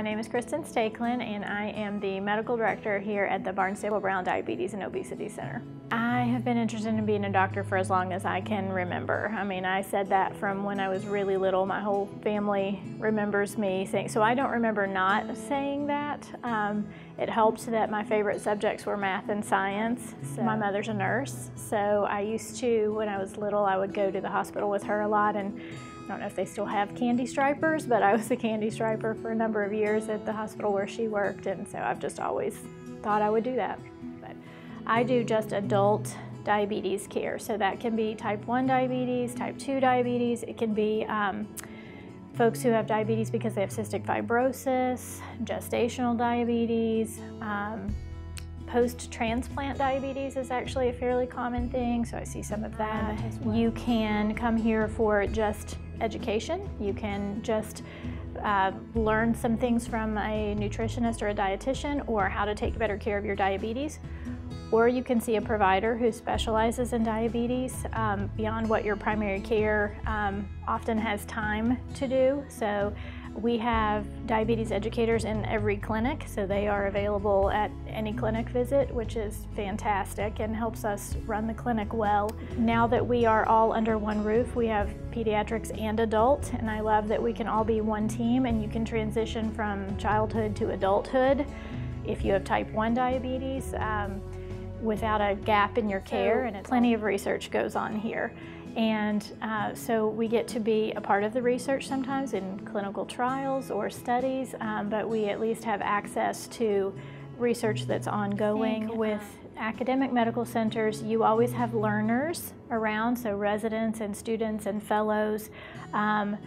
My name is Kristen Stakelin and I am the medical director here at the Barnstable Brown Diabetes and Obesity Center. I have been interested in being a doctor for as long as I can remember. I mean, I said that from when I was really little. My whole family remembers me saying, so I don't remember not saying that. Um, it helped that my favorite subjects were math and science. So my mother's a nurse, so I used to, when I was little, I would go to the hospital with her a lot and don't know if they still have candy stripers, but I was a candy striper for a number of years at the hospital where she worked, and so I've just always thought I would do that. But I do just adult diabetes care, so that can be type 1 diabetes, type 2 diabetes, it can be um, folks who have diabetes because they have cystic fibrosis, gestational diabetes, um, Post-transplant diabetes is actually a fairly common thing, so I see some of that. You can come here for just education. You can just uh, learn some things from a nutritionist or a dietitian or how to take better care of your diabetes. Or you can see a provider who specializes in diabetes um, beyond what your primary care um, often has time to do. So we have diabetes educators in every clinic, so they are available at any clinic visit, which is fantastic and helps us run the clinic well. Now that we are all under one roof, we have pediatrics and adult, and I love that we can all be one team and you can transition from childhood to adulthood if you have type 1 diabetes. Um, without a gap in your care, and plenty of research goes on here. And uh, so we get to be a part of the research sometimes in clinical trials or studies, um, but we at least have access to research that's ongoing with academic medical centers. You always have learners around, so residents and students and fellows. Um,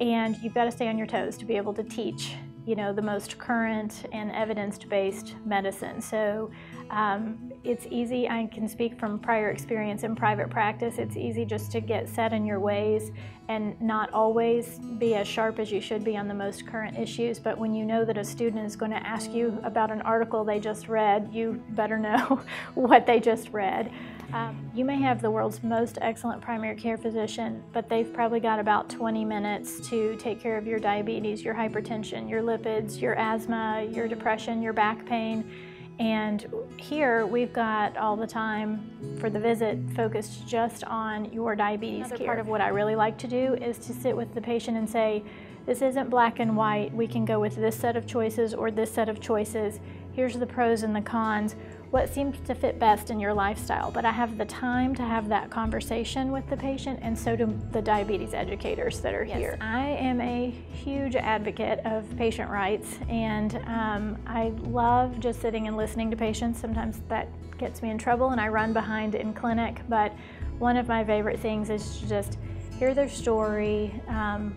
and you've got to stay on your toes to be able to teach you know, the most current and evidence-based medicine. So um, it's easy, I can speak from prior experience in private practice, it's easy just to get set in your ways and not always be as sharp as you should be on the most current issues. But when you know that a student is going to ask you about an article they just read, you better know what they just read. Um, you may have the world's most excellent primary care physician, but they've probably got about 20 minutes to take care of your diabetes, your hypertension, your lipids, your asthma, your depression, your back pain. And here we've got all the time for the visit focused just on your diabetes Another care. part of what I really like to do is to sit with the patient and say, this isn't black and white. We can go with this set of choices or this set of choices. Here's the pros and the cons what seems to fit best in your lifestyle. But I have the time to have that conversation with the patient, and so do the diabetes educators that are yes. here. I am a huge advocate of patient rights, and um, I love just sitting and listening to patients. Sometimes that gets me in trouble, and I run behind in clinic, but one of my favorite things is to just hear their story, um,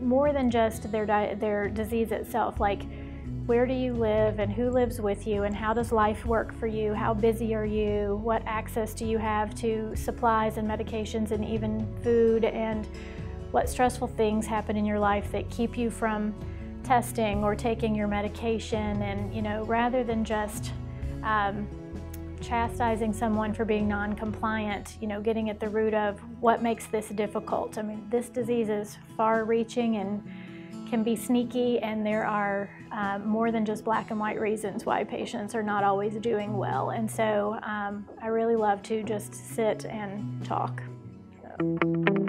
more than just their, their disease itself. Like, where do you live and who lives with you and how does life work for you? How busy are you? What access do you have to supplies and medications and even food? And what stressful things happen in your life that keep you from testing or taking your medication? And, you know, rather than just um, chastising someone for being non-compliant, you know, getting at the root of what makes this difficult. I mean, this disease is far-reaching and can be sneaky and there are uh, more than just black and white reasons why patients are not always doing well. And so um, I really love to just sit and talk. So.